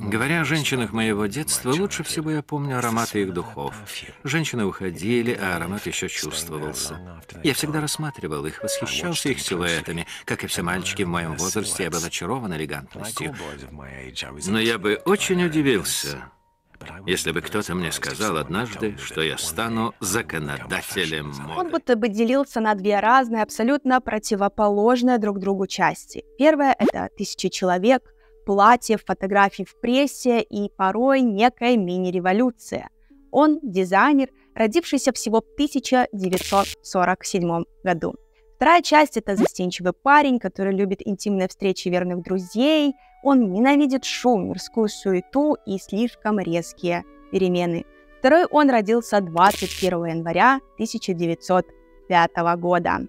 Говоря о женщинах моего детства, лучше всего я помню ароматы их духов. Женщины уходили, а аромат еще чувствовался. Я всегда рассматривал их, восхищался их силуэтами. Как и все мальчики в моем возрасте, я был очарован элегантностью. Но я бы очень удивился, если бы кто-то мне сказал однажды, что я стану законодателем моды. Он будто бы делился на две разные, абсолютно противоположные друг другу части. Первая — это «Тысячи человек», платьев, фотографий в прессе и порой некая мини-революция. Он дизайнер, родившийся всего в 1947 году. Вторая часть — это застенчивый парень, который любит интимные встречи верных друзей. Он ненавидит шум, мирскую суету и слишком резкие перемены. Второй он родился 21 января 1905 года.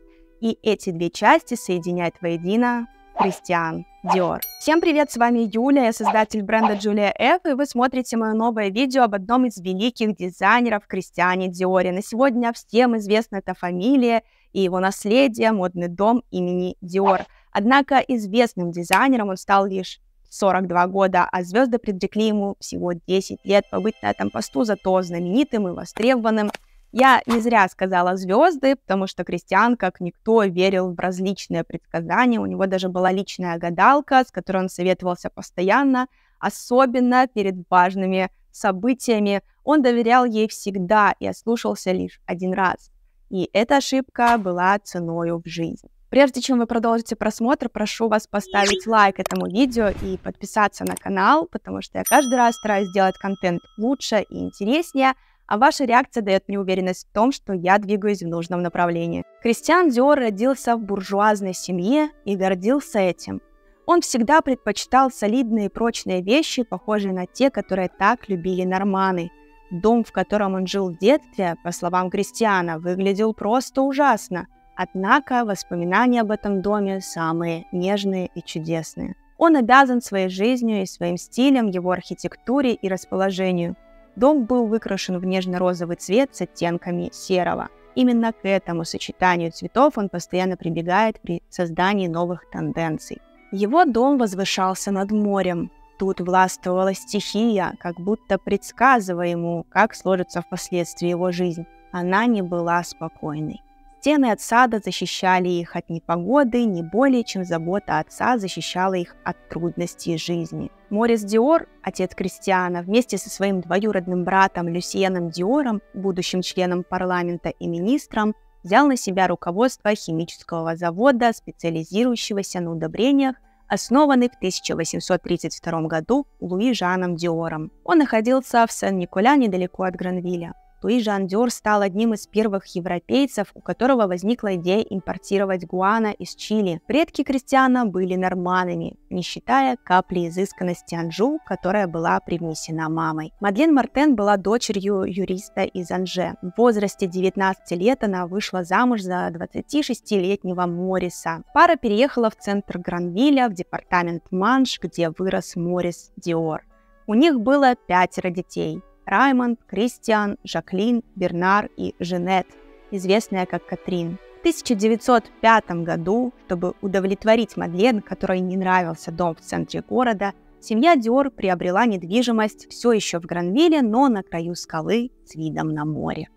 И эти две части соединяет воедино Кристиан Диор. Всем привет, с вами Юля, я создатель бренда Julia F, и вы смотрите мое новое видео об одном из великих дизайнеров Кристиане Диоре. На сегодня всем известна эта фамилия и его наследие, модный дом имени Диор. Однако известным дизайнером он стал лишь 42 года, а звезды предрекли ему всего 10 лет побыть на этом посту, зато знаменитым и востребованным я не зря сказала звезды, потому что Кристиан, как никто, верил в различные предсказания. У него даже была личная гадалка, с которой он советовался постоянно, особенно перед важными событиями. Он доверял ей всегда и ослушался лишь один раз. И эта ошибка была ценою в жизни. Прежде чем вы продолжите просмотр, прошу вас поставить лайк этому видео и подписаться на канал, потому что я каждый раз стараюсь сделать контент лучше и интереснее, а ваша реакция дает мне уверенность в том, что я двигаюсь в нужном направлении. Кристиан Диор родился в буржуазной семье и гордился этим. Он всегда предпочитал солидные и прочные вещи, похожие на те, которые так любили норманы. Дом, в котором он жил в детстве, по словам Кристиана, выглядел просто ужасно. Однако воспоминания об этом доме самые нежные и чудесные. Он обязан своей жизнью и своим стилем, его архитектуре и расположению. Дом был выкрашен в нежно-розовый цвет с оттенками серого. Именно к этому сочетанию цветов он постоянно прибегает при создании новых тенденций. Его дом возвышался над морем. Тут властвовала стихия, как будто предсказывая ему, как сложится впоследствии его жизнь. Она не была спокойной. Стены от сада защищали их от непогоды не более, чем забота отца защищала их от трудностей жизни. Морис Диор, отец Кристиана, вместе со своим двоюродным братом Люсьеном Диором, будущим членом парламента и министром, взял на себя руководство химического завода, специализирующегося на удобрениях, основанный в 1832 году Луи Жаном Диором. Он находился в Сен-Николя недалеко от Гранвилля. Луи Жан Дюр стал одним из первых европейцев, у которого возникла идея импортировать гуана из Чили. Предки крестьяна были норманами, не считая капли изысканности Анжу, которая была привнесена мамой. Мадлен Мартен была дочерью юриста из Анже. В возрасте 19 лет она вышла замуж за 26-летнего Мориса. Пара переехала в центр Гранвилля, в департамент Манш, где вырос Морис Диор. У них было пятеро детей. Раймонд, Кристиан, Жаклин, Бернар и Женет, известная как Катрин. В 1905 году, чтобы удовлетворить Мадлен, которой не нравился дом в центре города, семья Диор приобрела недвижимость все еще в Гранвилле, но на краю скалы с видом на море.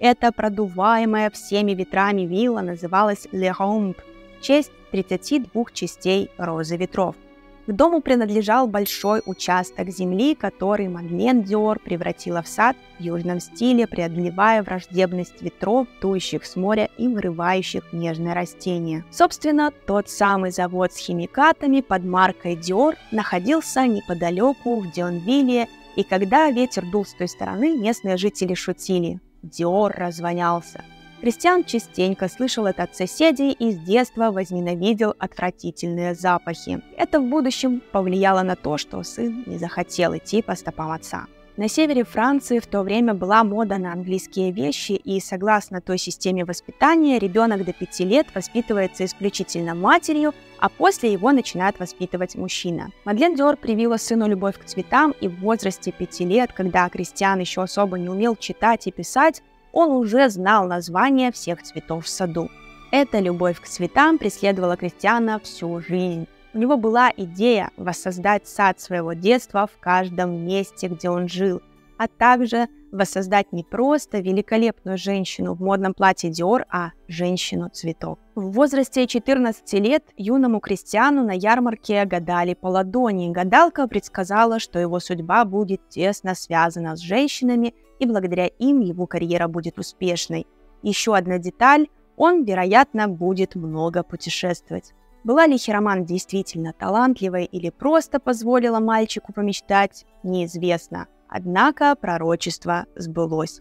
Эта продуваемая всеми ветрами вилла называлась Le Rompe в честь 32 частей розы ветров – к дому принадлежал большой участок земли, который Мадлен Диор превратила в сад в южном стиле, преодолевая враждебность ветров, дующих с моря и вырывающих нежные растения. Собственно, тот самый завод с химикатами под маркой Диор находился неподалеку в Дионвилле, и когда ветер дул с той стороны, местные жители шутили «Диор развонялся». Кристиан частенько слышал это от соседей и с детства возненавидел отвратительные запахи. Это в будущем повлияло на то, что сын не захотел идти по стопам отца. На севере Франции в то время была мода на английские вещи, и согласно той системе воспитания, ребенок до 5 лет воспитывается исключительно матерью, а после его начинает воспитывать мужчина. Мадлен Диор привила сыну любовь к цветам, и в возрасте 5 лет, когда Кристиан еще особо не умел читать и писать, он уже знал название всех цветов в саду. Эта любовь к цветам преследовала Кристиана всю жизнь. У него была идея воссоздать сад своего детства в каждом месте, где он жил, а также воссоздать не просто великолепную женщину в модном платье Диор, а женщину-цветок. В возрасте 14 лет юному крестьяну на ярмарке гадали по ладони. Гадалка предсказала, что его судьба будет тесно связана с женщинами, и благодаря им его карьера будет успешной. Еще одна деталь – он, вероятно, будет много путешествовать. Была ли Хироман действительно талантливой или просто позволила мальчику помечтать, неизвестно. Однако пророчество сбылось.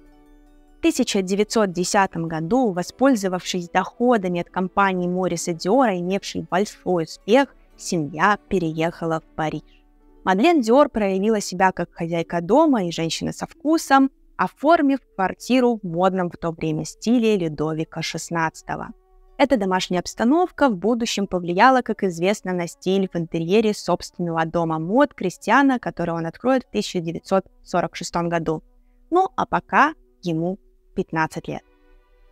В 1910 году, воспользовавшись доходами от компании Мориса Диора, имевшей большой успех, семья переехала в Париж. Мадлен Диор проявила себя как хозяйка дома и женщина со вкусом, оформив квартиру в модном в то время стиле Людовика XVI. Эта домашняя обстановка в будущем повлияла, как известно, на стиль в интерьере собственного дома мод Кристиана, который он откроет в 1946 году. Ну а пока ему 15 лет.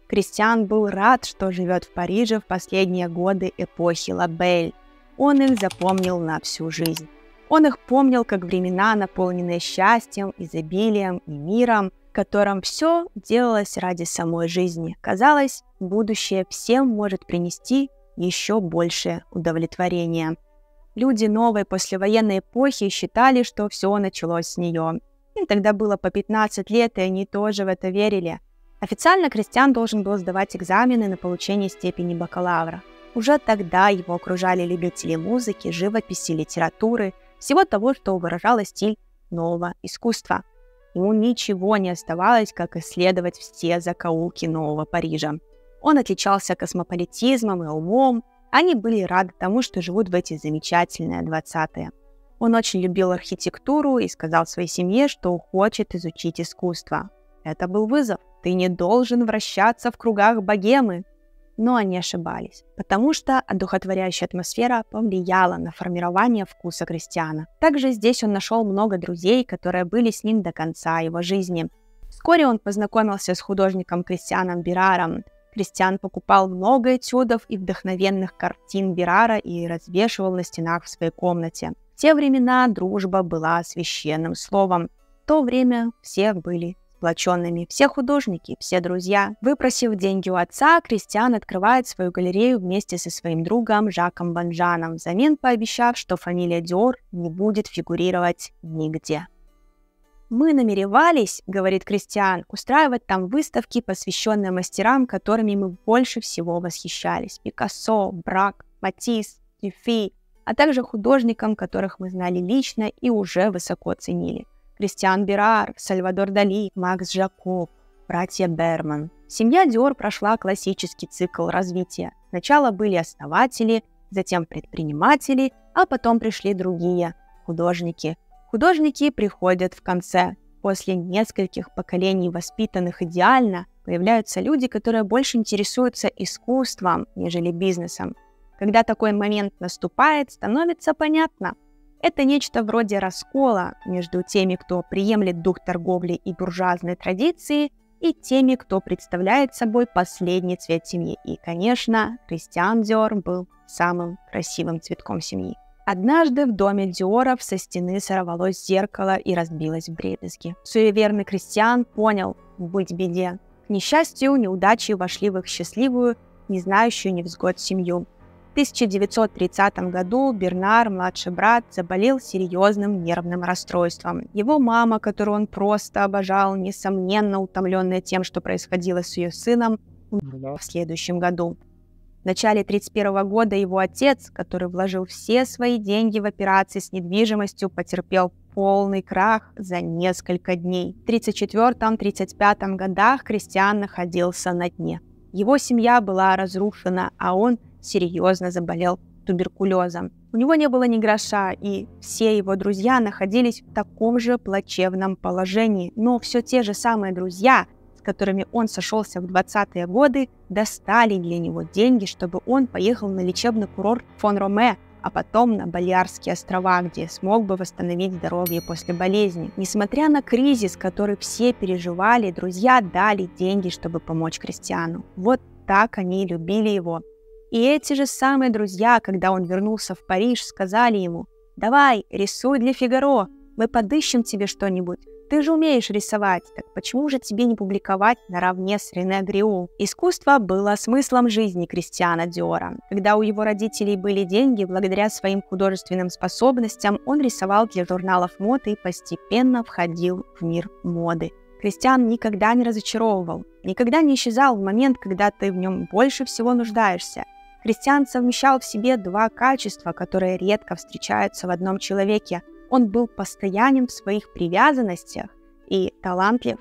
Кристиан был рад, что живет в Париже в последние годы эпохи Лабель. Он их запомнил на всю жизнь. Он их помнил как времена, наполненные счастьем, изобилием и миром, котором все делалось ради самой жизни. Казалось, будущее всем может принести еще большее удовлетворение. Люди новой послевоенной эпохи считали, что все началось с нее. Им тогда было по 15 лет, и они тоже в это верили. Официально Кристиан должен был сдавать экзамены на получение степени бакалавра. Уже тогда его окружали любители музыки, живописи, литературы, всего того, что выражало стиль нового искусства – ему ничего не оставалось, как исследовать все закоулки Нового Парижа. Он отличался космополитизмом и умом, они были рады тому, что живут в эти замечательные 20-е. Он очень любил архитектуру и сказал своей семье, что хочет изучить искусство. Это был вызов. Ты не должен вращаться в кругах богемы, но они ошибались, потому что одухотворяющая атмосфера повлияла на формирование вкуса крестьяна. Также здесь он нашел много друзей, которые были с ним до конца его жизни. Вскоре он познакомился с художником Кристианом Бираром. Кристиан покупал много этюдов и вдохновенных картин Бирара и развешивал на стенах в своей комнате. В те времена дружба была священным словом. В то время все были сплоченными. Все художники, все друзья. Выпросив деньги у отца, Кристиан открывает свою галерею вместе со своим другом Жаком Банжаном, взамен пообещав, что фамилия Диор не будет фигурировать нигде. «Мы намеревались, — говорит Кристиан, — устраивать там выставки, посвященные мастерам, которыми мы больше всего восхищались. Пикассо, Брак, Матисс, Дюфи, а также художникам, которых мы знали лично и уже высоко ценили — Кристиан Бирар, Сальвадор Дали, Макс Жакоб, братья Берман. Семья Диор прошла классический цикл развития. Сначала были основатели, затем предприниматели, а потом пришли другие – художники. Художники приходят в конце. После нескольких поколений воспитанных идеально появляются люди, которые больше интересуются искусством, нежели бизнесом. Когда такой момент наступает, становится понятно – это нечто вроде раскола между теми, кто приемлет дух торговли и буржуазной традиции, и теми, кто представляет собой последний цвет семьи. И, конечно, Кристиан Диор был самым красивым цветком семьи. Однажды в доме Диоров со стены сорвалось зеркало и разбилось в дребезги. Суеверный Кристиан понял быть беде. К несчастью, неудачи вошли в их счастливую, не знающую невзгод семью. 1930 году Бернар, младший брат, заболел серьезным нервным расстройством. Его мама, которую он просто обожал, несомненно утомленная тем, что происходило с ее сыном, умерла в следующем году. В начале 1931 года его отец, который вложил все свои деньги в операции с недвижимостью, потерпел полный крах за несколько дней. В 1934-1935 годах Кристиан находился на дне. Его семья была разрушена, а он серьезно заболел туберкулезом. У него не было ни гроша, и все его друзья находились в таком же плачевном положении. Но все те же самые друзья, с которыми он сошелся в 20-е годы, достали для него деньги, чтобы он поехал на лечебный курорт Фон Роме, а потом на Балиарские острова, где смог бы восстановить здоровье после болезни. Несмотря на кризис, который все переживали, друзья дали деньги, чтобы помочь Кристиану. Вот так они любили его. И эти же самые друзья, когда он вернулся в Париж, сказали ему, «Давай, рисуй для Фигаро, мы подыщем тебе что-нибудь. Ты же умеешь рисовать, так почему же тебе не публиковать наравне с Рене Гриу? Искусство было смыслом жизни Кристиана Диора. Когда у его родителей были деньги, благодаря своим художественным способностям он рисовал для журналов моды и постепенно входил в мир моды. Кристиан никогда не разочаровывал, никогда не исчезал в момент, когда ты в нем больше всего нуждаешься. Кристиан совмещал в себе два качества, которые редко встречаются в одном человеке – он был постоянен в своих привязанностях и талантлив.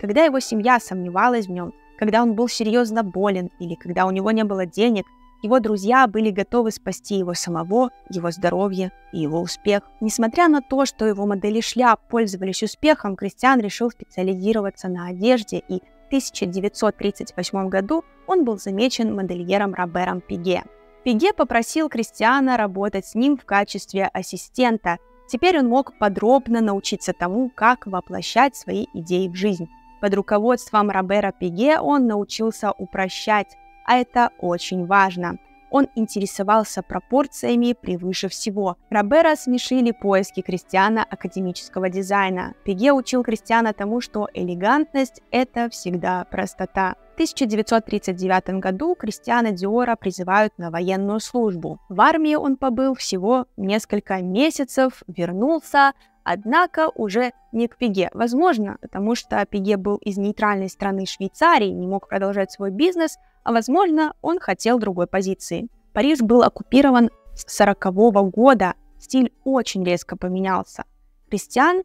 Когда его семья сомневалась в нем, когда он был серьезно болен или когда у него не было денег, его друзья были готовы спасти его самого, его здоровье и его успех. Несмотря на то, что его модели шляп пользовались успехом, Кристиан решил специализироваться на одежде и 1938 году он был замечен модельером Робером Пиге. Пиге попросил Кристиана работать с ним в качестве ассистента – Теперь он мог подробно научиться тому, как воплощать свои идеи в жизнь. Под руководством Робера Пиге он научился упрощать, а это очень важно. Он интересовался пропорциями превыше всего. Робера смешили поиски крестьяна академического дизайна. Пиге учил крестьяна тому, что элегантность – это всегда простота. 1939 году Кристиана Диора призывают на военную службу. В армии он побыл всего несколько месяцев, вернулся, однако уже не к Пиге. Возможно, потому что Пиге был из нейтральной страны Швейцарии, не мог продолжать свой бизнес, а возможно, он хотел другой позиции. Париж был оккупирован с 40 года, стиль очень резко поменялся. Кристиан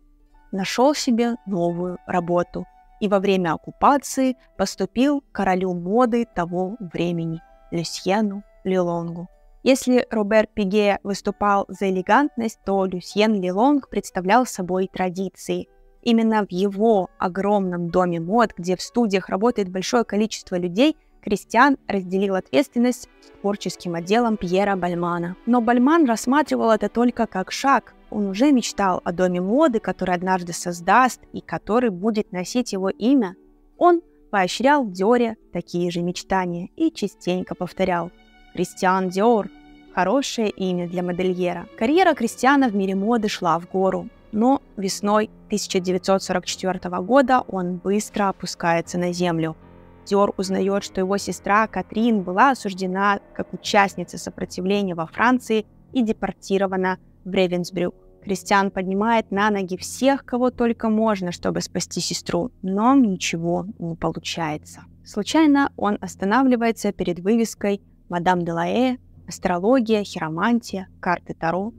нашел себе новую работу – и во время оккупации поступил королю моды того времени – Люсьену Лилонгу. Если Робер Пиге выступал за элегантность, то Люсьен Лилонг представлял собой традиции. Именно в его огромном доме мод, где в студиях работает большое количество людей, Кристиан разделил ответственность с творческим отделом Пьера Бальмана. Но Бальман рассматривал это только как шаг, он уже мечтал о доме моды, который однажды создаст и который будет носить его имя. Он поощрял Диоре такие же мечтания и частенько повторял «Кристиан Диор» – хорошее имя для модельера. Карьера Кристиана в мире моды шла в гору, но весной 1944 года он быстро опускается на землю. Диор узнает, что его сестра Катрин была осуждена как участница сопротивления во Франции и депортирована в Ревенсбрюк. Кристиан поднимает на ноги всех, кого только можно, чтобы спасти сестру, но ничего не получается. Случайно он останавливается перед вывеской «Мадам Делае», «Астрология», «Хиромантия», «Карты Таро».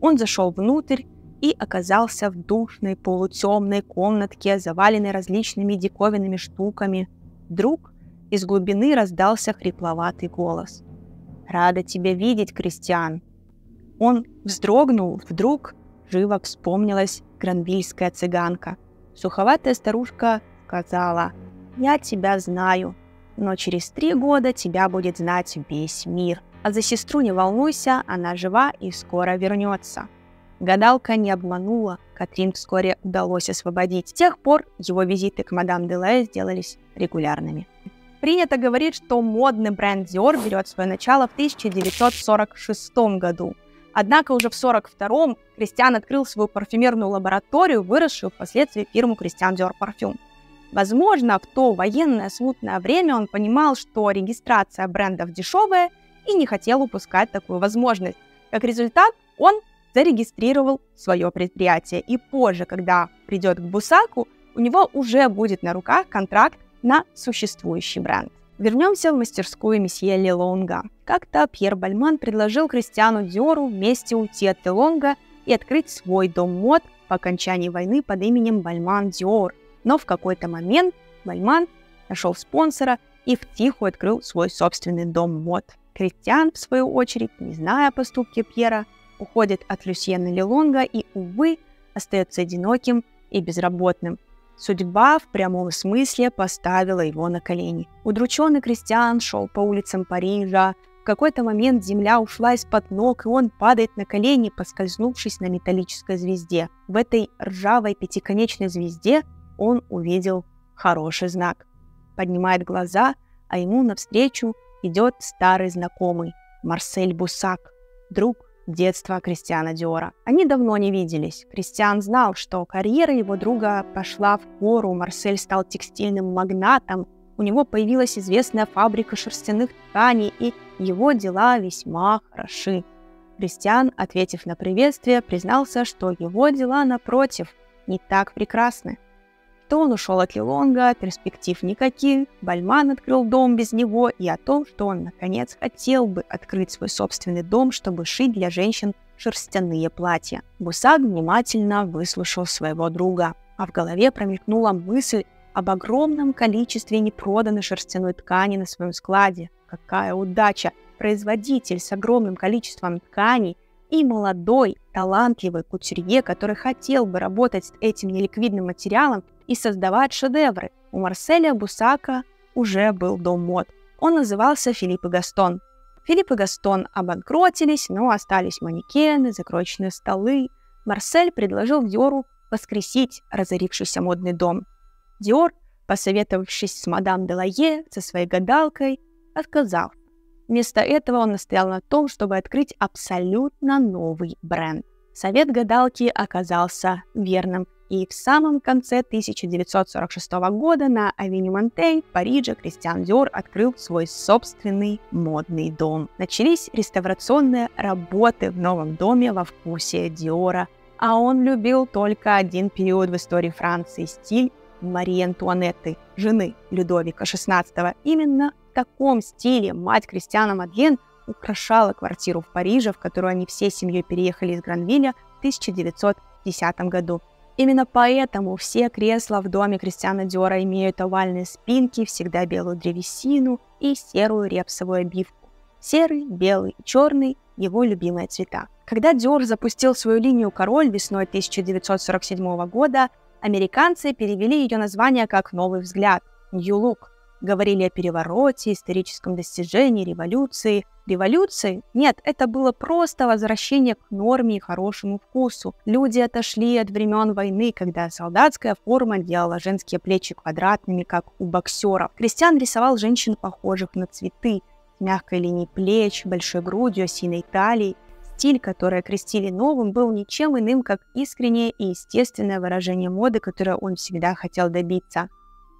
Он зашел внутрь и оказался в душной полутемной комнатке, заваленной различными диковинными штуками. Вдруг из глубины раздался хрипловатый голос. «Рада тебя видеть, Кристиан!» Он вздрогнул, вдруг живо вспомнилась гранвильская цыганка. Суховатая старушка сказала, «Я тебя знаю, но через три года тебя будет знать весь мир. А за сестру не волнуйся, она жива и скоро вернется». Гадалка не обманула, Катрин вскоре удалось освободить. С тех пор его визиты к мадам Делае сделались регулярными. Принято говорить, что модный бренд Dior берет свое начало в 1946 году – Однако уже в 1942-м Кристиан открыл свою парфюмерную лабораторию, выросшую впоследствии фирму Кристиан Диор Парфюм. Возможно, в то военное смутное время он понимал, что регистрация брендов дешевая и не хотел упускать такую возможность. Как результат, он зарегистрировал свое предприятие. И позже, когда придет к Бусаку, у него уже будет на руках контракт на существующий бренд. Вернемся в мастерскую месье Лелонга. Как-то Пьер Бальман предложил Кристиану Диору вместе уйти от Лелонга и открыть свой дом мод по окончании войны под именем Бальман Диор. Но в какой-то момент Бальман нашел спонсора и втихую открыл свой собственный дом мод. Кристиан, в свою очередь, не зная о поступке Пьера, уходит от Люсьена Лелонга и, увы, остается одиноким и безработным – Судьба в прямом смысле поставила его на колени. Удрученный крестьян шел по улицам Парижа. В какой-то момент земля ушла из-под ног, и он падает на колени, поскользнувшись на металлической звезде. В этой ржавой пятиконечной звезде он увидел хороший знак. Поднимает глаза, а ему навстречу идет старый знакомый Марсель Бусак, друг детства Кристиана Диора. Они давно не виделись. Кристиан знал, что карьера его друга пошла в гору, Марсель стал текстильным магнатом, у него появилась известная фабрика шерстяных тканей, и его дела весьма хороши. Кристиан, ответив на приветствие, признался, что его дела, напротив, не так прекрасны. Он ушел от Лилонга, перспектив никаких, Бальман открыл дом без него, и о том, что он, наконец, хотел бы открыть свой собственный дом, чтобы шить для женщин шерстяные платья. Бусак внимательно выслушал своего друга, а в голове промелькнула мысль об огромном количестве непроданной шерстяной ткани на своем складе. Какая удача! производитель с огромным количеством тканей и молодой, талантливый кутюрье, который хотел бы работать с этим неликвидным материалом и создавать шедевры. У Марселя Бусака уже был дом мод. Он назывался Филипп и Гастон. Филипп и Гастон обанкротились, но остались манекены, закроечные столы. Марсель предложил Диору воскресить разорившийся модный дом. Диор, посоветовавшись с мадам Делае, со своей гадалкой, отказался. Вместо этого он настоял на том, чтобы открыть абсолютно новый бренд. Совет гадалки оказался верным, и в самом конце 1946 года на Авеню Монтень в Париже Кристиан Диор открыл свой собственный модный дом. Начались реставрационные работы в новом доме во вкусе Диора, а он любил только один период в истории Франции – стиль Марии Антуанетты, жены Людовика XVI. Именно в таком стиле мать Кристиана Мадлен украшала квартиру в Париже, в которую они всей семьей переехали из Гранвилля в 1910 году. Именно поэтому все кресла в доме Кристиана Диора имеют овальные спинки, всегда белую древесину и серую репсовую обивку. Серый, белый и черный – его любимые цвета. Когда Диор запустил свою линию «Король» весной 1947 года, американцы перевели ее название как «Новый взгляд» – «New Look», Говорили о перевороте, историческом достижении, революции. Революции? Нет, это было просто возвращение к норме и хорошему вкусу. Люди отошли от времен войны, когда солдатская форма делала женские плечи квадратными, как у боксеров. Кристиан рисовал женщин, похожих на цветы, мягкой линией плеч, большой грудью, осиной талией. Стиль, который окрестили новым, был ничем иным, как искреннее и естественное выражение моды, которое он всегда хотел добиться.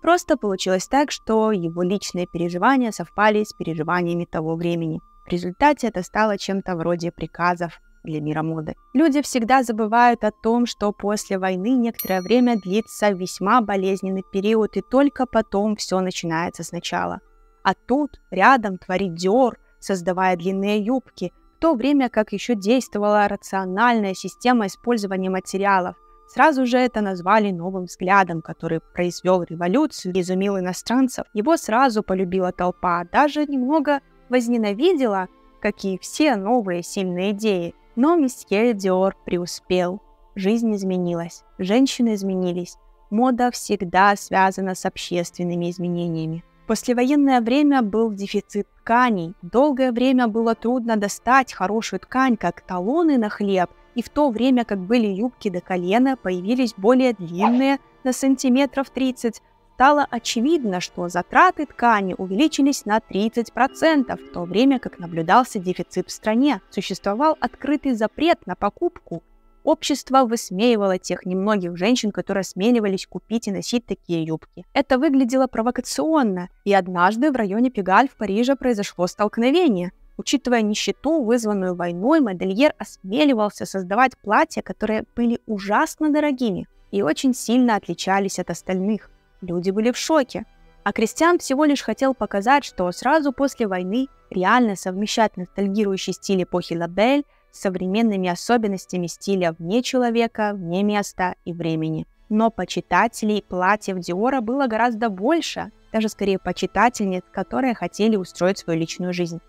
Просто получилось так, что его личные переживания совпали с переживаниями того времени. В результате это стало чем-то вроде приказов для мира моды. Люди всегда забывают о том, что после войны некоторое время длится весьма болезненный период, и только потом все начинается сначала. А тут рядом творит Диор, создавая длинные юбки, в то время как еще действовала рациональная система использования материалов – Сразу же это назвали новым взглядом, который произвел революцию, изумил иностранцев. Его сразу полюбила толпа, даже немного возненавидела, как и все новые сильные идеи. Но месье Диор преуспел. Жизнь изменилась, женщины изменились. Мода всегда связана с общественными изменениями. Послевоенное время был дефицит тканей. Долгое время было трудно достать хорошую ткань, как талоны на хлеб, и в то время как были юбки до колена, появились более длинные на сантиметров 30, стало очевидно, что затраты ткани увеличились на 30%, в то время как наблюдался дефицит в стране. Существовал открытый запрет на покупку. Общество высмеивало тех немногих женщин, которые осмеливались купить и носить такие юбки. Это выглядело провокационно, и однажды в районе Пегаль в Париже произошло столкновение. Учитывая нищету, вызванную войной, модельер осмеливался создавать платья, которые были ужасно дорогими и очень сильно отличались от остальных. Люди были в шоке. А Кристиан всего лишь хотел показать, что сразу после войны реально совмещать ностальгирующий стиль эпохи Лабель с современными особенностями стиля вне человека, вне места и времени. Но почитателей платьев Диора было гораздо больше, даже скорее почитательниц, которые хотели устроить свою личную жизнь.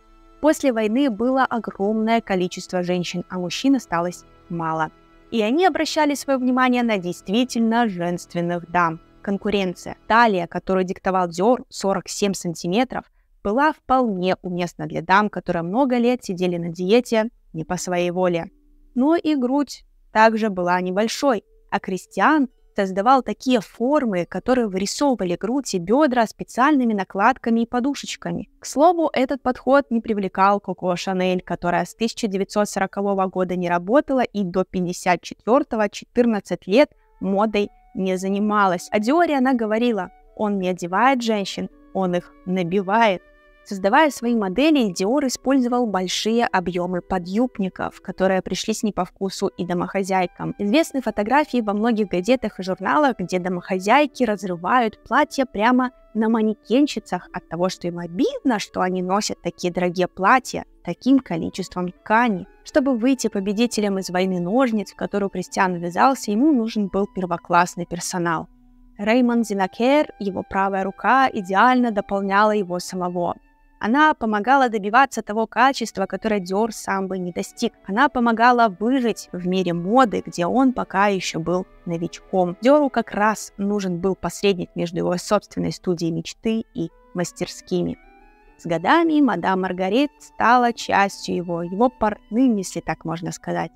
После войны было огромное количество женщин, а мужчин осталось мало. И они обращали свое внимание на действительно женственных дам. Конкуренция. Талия, которую диктовал Диор, 47 сантиметров, была вполне уместна для дам, которые много лет сидели на диете не по своей воле. Но и грудь также была небольшой, а Кристиан создавал такие формы, которые вырисовывали грудь и бедра специальными накладками и подушечками. К слову, этот подход не привлекал Коко Шанель, которая с 1940 года не работала и до 54 14 лет модой не занималась. О Диоре она говорила, он не одевает женщин, он их набивает. Создавая свои модели, Диор использовал большие объемы подъюбников, которые пришлись не по вкусу и домохозяйкам. Известны фотографии во многих газетах и журналах, где домохозяйки разрывают платья прямо на манекенщицах от того, что им обидно, что они носят такие дорогие платья таким количеством ткани. Чтобы выйти победителем из войны ножниц, в которую Кристиан ввязался, ему нужен был первоклассный персонал. Реймон Зинакер, его правая рука, идеально дополняла его самого. Она помогала добиваться того качества, которое Диор сам бы не достиг. Она помогала выжить в мире моды, где он пока еще был новичком. Диору как раз нужен был посредник между его собственной студией мечты и мастерскими. С годами мадам Маргарет стала частью его, его портным, если так можно сказать.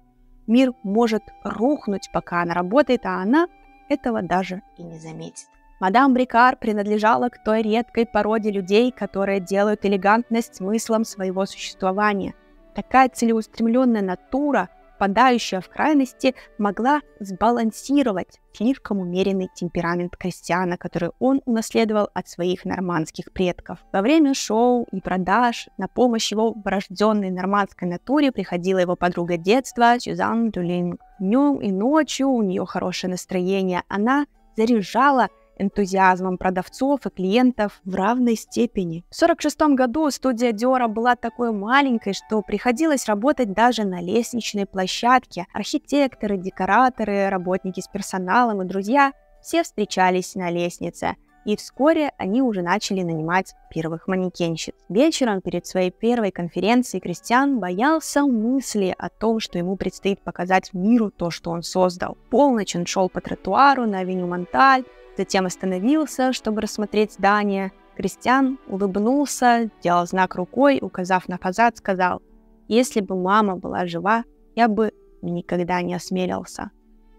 Мир может рухнуть, пока она работает, а она этого даже и не заметит. Мадам Брикар принадлежала к той редкой породе людей, которые делают элегантность смыслом своего существования. Такая целеустремленная натура, впадающая в крайности, могла сбалансировать слишком умеренный темперамент крестьяна, который он унаследовал от своих нормандских предков. Во время шоу и продаж на помощь его врожденной нормандской натуре приходила его подруга детства Сюзан Дулинг. Днем и ночью у нее хорошее настроение. Она заряжала энтузиазмом продавцов и клиентов в равной степени. В 1946 году студия Диора была такой маленькой, что приходилось работать даже на лестничной площадке. Архитекторы, декораторы, работники с персоналом и друзья все встречались на лестнице. И вскоре они уже начали нанимать первых манекенщиц. Вечером перед своей первой конференцией Кристиан боялся мысли о том, что ему предстоит показать миру то, что он создал. Полночь он шел по тротуару на авеню Монталь, Затем остановился, чтобы рассмотреть здание. Кристиан улыбнулся, сделал знак рукой, указав на фасад, сказал, «Если бы мама была жива, я бы никогда не осмелился».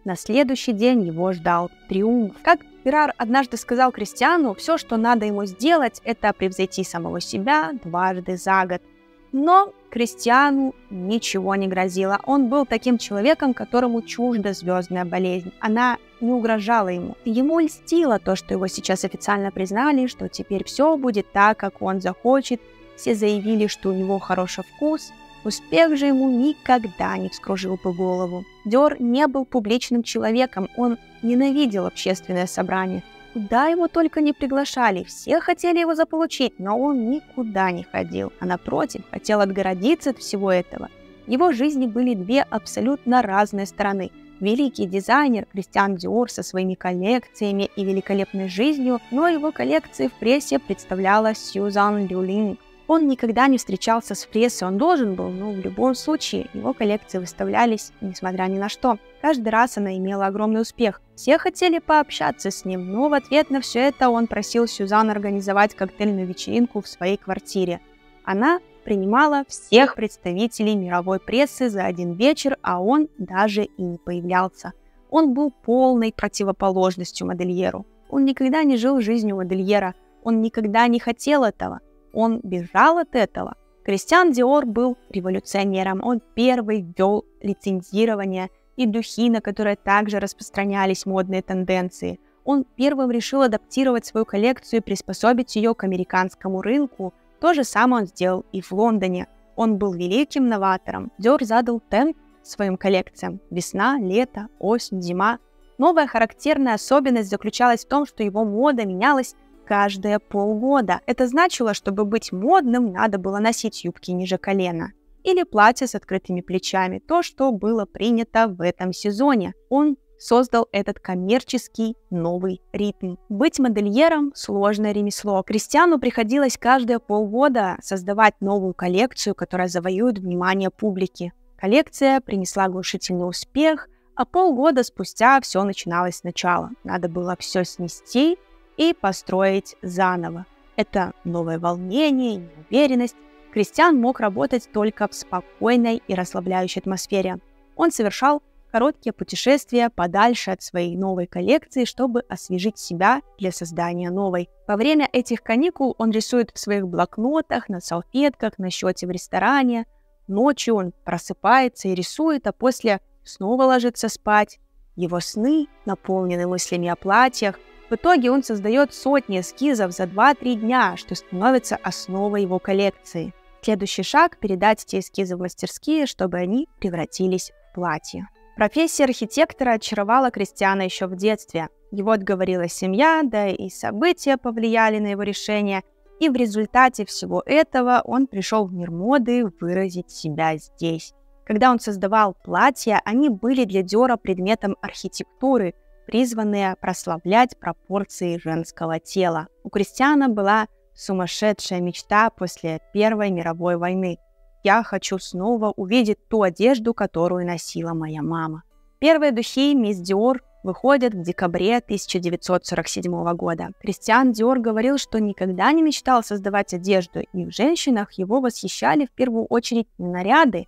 На следующий день его ждал триумф. Как Пирар однажды сказал Кристиану, все, что надо ему сделать, это превзойти самого себя дважды за год – но Кристиану ничего не грозило. Он был таким человеком, которому чужда звездная болезнь. Она не угрожала ему. Ему льстило то, что его сейчас официально признали, что теперь все будет так, как он захочет. Все заявили, что у него хороший вкус. Успех же ему никогда не вскружил бы голову. Дер не был публичным человеком, он ненавидел общественное собрание – Куда его только не приглашали, все хотели его заполучить, но он никуда не ходил, а напротив, хотел отгородиться от всего этого. В его жизни были две абсолютно разные стороны. Великий дизайнер Кристиан Диор со своими коллекциями и великолепной жизнью, но его коллекции в прессе представляла Сьюзан Люлинг, он никогда не встречался с прессой, он должен был, но в любом случае его коллекции выставлялись, несмотря ни на что. Каждый раз она имела огромный успех. Все хотели пообщаться с ним, но в ответ на все это он просил Сюзан организовать коктейльную вечеринку в своей квартире. Она принимала всех представителей мировой прессы за один вечер, а он даже и не появлялся. Он был полной противоположностью модельеру. Он никогда не жил жизнью модельера, он никогда не хотел этого он бежал от этого. Кристиан Диор был революционером. Он первый ввел лицензирование и духи, на которые также распространялись модные тенденции. Он первым решил адаптировать свою коллекцию и приспособить ее к американскому рынку. То же самое он сделал и в Лондоне. Он был великим новатором. Диор задал темп своим коллекциям. Весна, лето, осень, зима. Новая характерная особенность заключалась в том, что его мода менялась каждые полгода. Это значило, чтобы быть модным, надо было носить юбки ниже колена или платье с открытыми плечами, то, что было принято в этом сезоне. Он создал этот коммерческий новый ритм. Быть модельером – сложное ремесло. Кристиану приходилось каждые полгода создавать новую коллекцию, которая завоюет внимание публики. Коллекция принесла глушительный успех, а полгода спустя все начиналось сначала. Надо было все снести и построить заново. Это новое волнение, неуверенность. Кристиан мог работать только в спокойной и расслабляющей атмосфере. Он совершал короткие путешествия подальше от своей новой коллекции, чтобы освежить себя для создания новой. Во время этих каникул он рисует в своих блокнотах, на салфетках, на счете в ресторане. Ночью он просыпается и рисует, а после снова ложится спать. Его сны наполнены мыслями о платьях. В итоге он создает сотни эскизов за 2-3 дня, что становится основой его коллекции. Следующий шаг – передать эти эскизы в мастерские, чтобы они превратились в платье. Профессия архитектора очаровала Кристиана еще в детстве. Его отговорила семья, да и события повлияли на его решение. И в результате всего этого он пришел в мир моды выразить себя здесь. Когда он создавал платья, они были для Диора предметом архитектуры, призванные прославлять пропорции женского тела. У Кристиана была Сумасшедшая мечта после Первой мировой войны. Я хочу снова увидеть ту одежду, которую носила моя мама. Первые духи Мисс Диор выходят в декабре 1947 года. Кристиан Диор говорил, что никогда не мечтал создавать одежду, и в женщинах его восхищали в первую очередь наряды.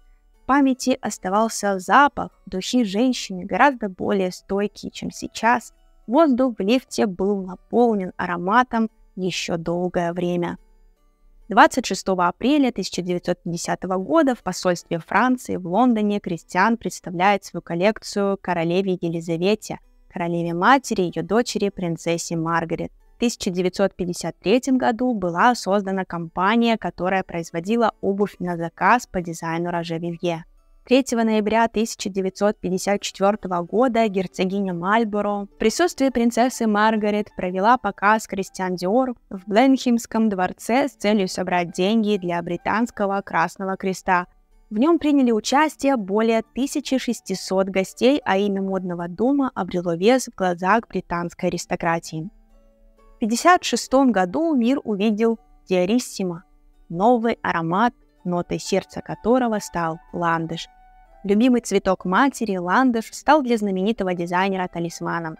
Памяти оставался запах, духи женщины гораздо более стойкие, чем сейчас. Воздух в лифте был наполнен ароматом еще долгое время. 26 апреля 1950 года в посольстве Франции в Лондоне Кристиан представляет свою коллекцию королеве Елизавете, королеве матери ее дочери принцессе Маргарет. В 1953 году была создана компания, которая производила обувь на заказ по дизайну Роже Вивье. 3 ноября 1954 года герцогиня Мальборо в присутствии принцессы Маргарет провела показ Кристиан Диор в Бленхимском дворце с целью собрать деньги для британского Красного Креста. В нем приняли участие более 1600 гостей, а имя модного дома обрело вес в глазах британской аристократии. В 1956 году мир увидел Диариссимо, новый аромат, нотой сердца которого стал ландыш – Любимый цветок матери, ландыш, стал для знаменитого дизайнера талисманом.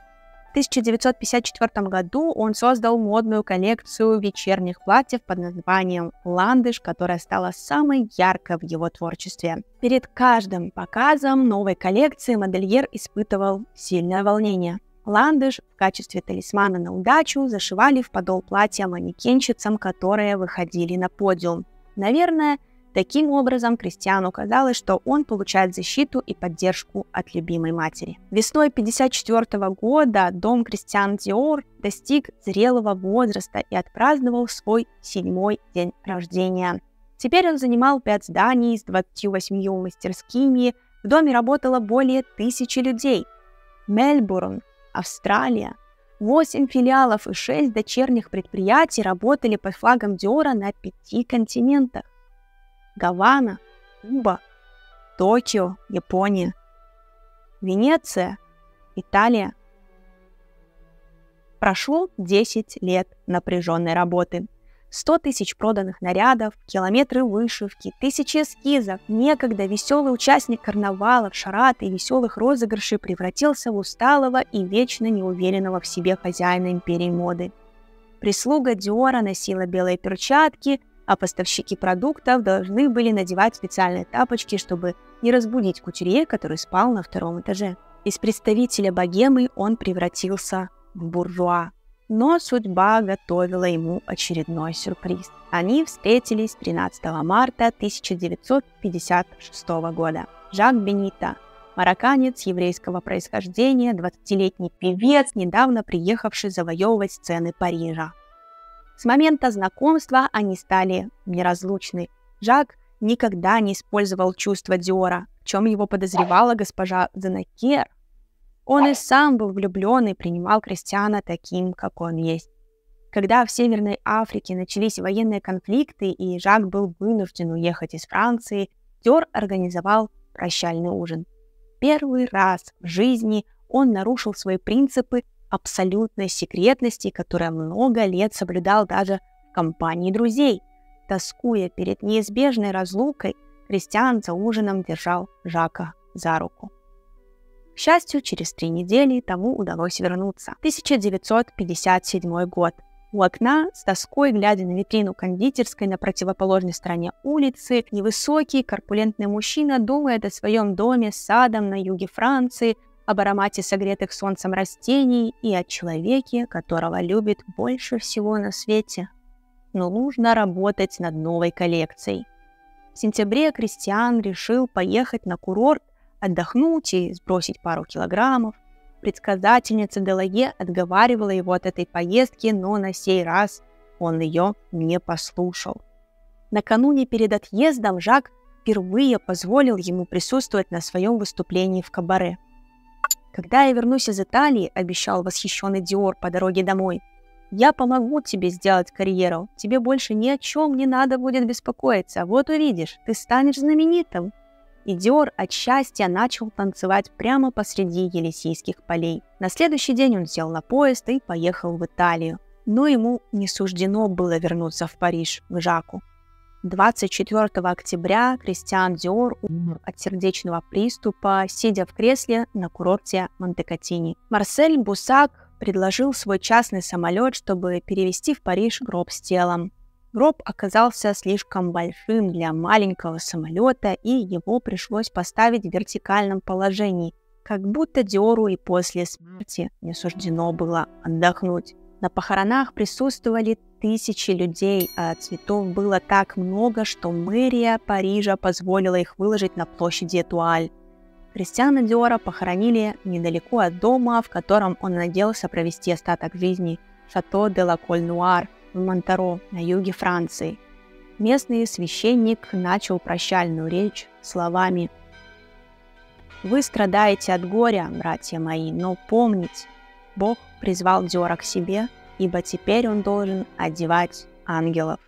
В 1954 году он создал модную коллекцию вечерних платьев под названием «Ландыш», которая стала самой яркой в его творчестве. Перед каждым показом новой коллекции модельер испытывал сильное волнение. Ландыш в качестве талисмана на удачу зашивали в подол платья манекенщицам, которые выходили на подиум. Наверное, Таким образом, Кристиану казалось, что он получает защиту и поддержку от любимой матери. Весной 1954 года дом Кристиан Диор достиг зрелого возраста и отпраздновал свой седьмой день рождения. Теперь он занимал пять зданий с 28 мастерскими, в доме работало более тысячи людей. Мельбурн, Австралия, 8 филиалов и 6 дочерних предприятий работали под флагом Диора на пяти континентах. Гавана, Куба, Токио, Япония, Венеция, Италия. Прошло 10 лет напряженной работы. 100 тысяч проданных нарядов, километры вышивки, тысячи эскизов. Некогда веселый участник карнавалов, шарат и веселых розыгрышей превратился в усталого и вечно неуверенного в себе хозяина империи моды. Прислуга Диора носила белые перчатки, а поставщики продуктов должны были надевать специальные тапочки, чтобы не разбудить кутюрье, который спал на втором этаже. Из представителя богемы он превратился в буржуа. Но судьба готовила ему очередной сюрприз. Они встретились 13 марта 1956 года. Жак Бенита, марокканец еврейского происхождения, 20-летний певец, недавно приехавший завоевывать сцены Парижа. С момента знакомства они стали неразлучны. Жак никогда не использовал чувства Диора, в чем его подозревала госпожа Занакер. Он и сам был влюблен и принимал Кристиана таким, как он есть. Когда в Северной Африке начались военные конфликты и Жак был вынужден уехать из Франции, Диор организовал прощальный ужин. Первый раз в жизни он нарушил свои принципы абсолютной секретности, которая много лет соблюдал даже в компании друзей. Тоскуя перед неизбежной разлукой, Кристиан за ужином держал Жака за руку. К счастью, через три недели тому удалось вернуться. 1957 год. У окна, с тоской глядя на витрину кондитерской на противоположной стороне улицы, невысокий, корпулентный мужчина думает о своем доме с садом на юге Франции, об аромате согретых солнцем растений и о человеке, которого любит больше всего на свете. Но нужно работать над новой коллекцией. В сентябре Кристиан решил поехать на курорт, отдохнуть и сбросить пару килограммов. Предсказательница Делаге отговаривала его от этой поездки, но на сей раз он ее не послушал. Накануне перед отъездом Жак впервые позволил ему присутствовать на своем выступлении в кабаре. «Когда я вернусь из Италии», — обещал восхищенный Диор по дороге домой, «я помогу тебе сделать карьеру. Тебе больше ни о чем не надо будет беспокоиться. Вот увидишь, ты станешь знаменитым» и Диор от счастья начал танцевать прямо посреди Елисейских полей. На следующий день он сел на поезд и поехал в Италию. Но ему не суждено было вернуться в Париж, к Жаку. 24 октября Кристиан Диор умер от сердечного приступа, сидя в кресле на курорте Монтекатини. Марсель Бусак предложил свой частный самолет, чтобы перевести в Париж гроб с телом. Гроб оказался слишком большим для маленького самолета, и его пришлось поставить в вертикальном положении, как будто Диору и после смерти не суждено было отдохнуть. На похоронах присутствовали тысячи людей, а цветов было так много, что мэрия Парижа позволила их выложить на площади Этуаль. Кристиана Диора похоронили недалеко от дома, в котором он надеялся провести остаток жизни – Шато де ла Коль-Нуар – в Монтаро на юге Франции. Местный священник начал прощальную речь словами «Вы страдаете от горя, братья мои, но помните, Бог призвал Диора к себе, ибо теперь он должен одевать ангелов».